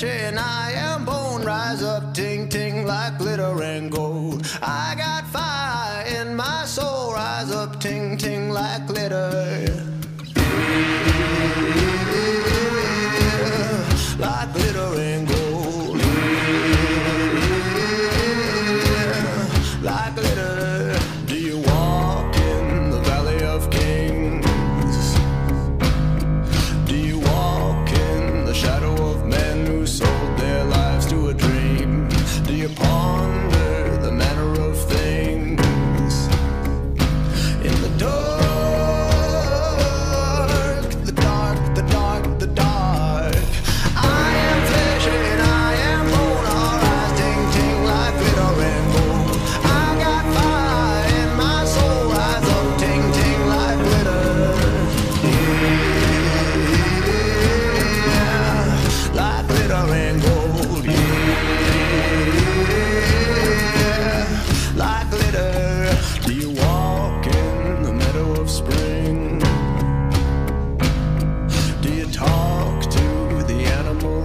and I am bone. Rise up, ting ting, like glitter and gold. I got fire in my soul. Rise up, ting.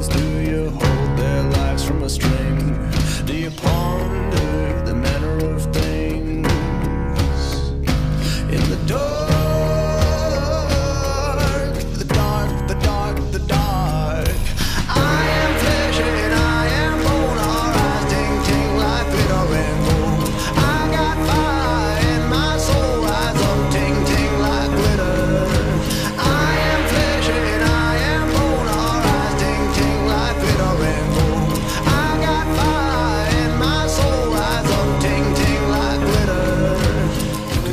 do you hold their lives from a string? Do you ponder?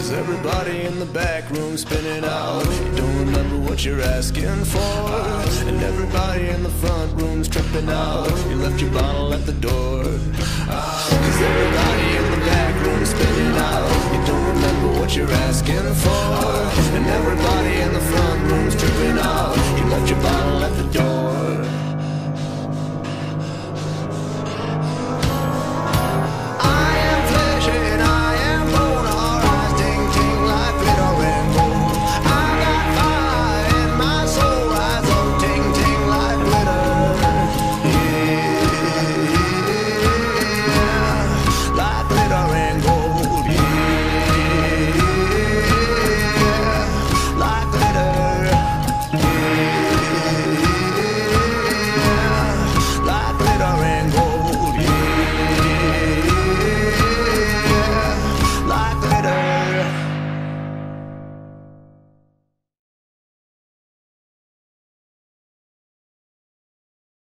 Is everybody in the back room spinning out? Don't remember what you're asking for. And everybody in the front room's tripping out. You left your bottle at the door. Is everybody in the back room spinning out? You don't remember what you're asking for. And everybody